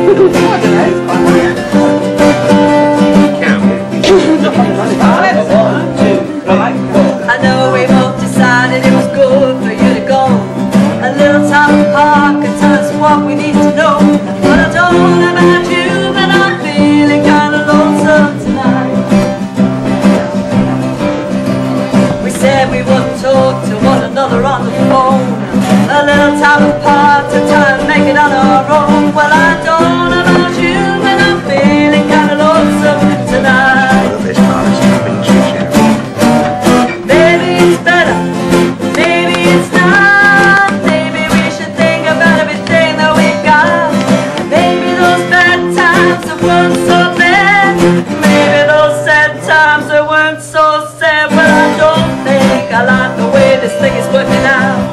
I know we both decided it was good for you to go. A little time apart tell us what we need to know. But I don't about you, but I'm feeling kinda lonesome tonight. We said we wouldn't talk to one another on the I like the way this thing is working out.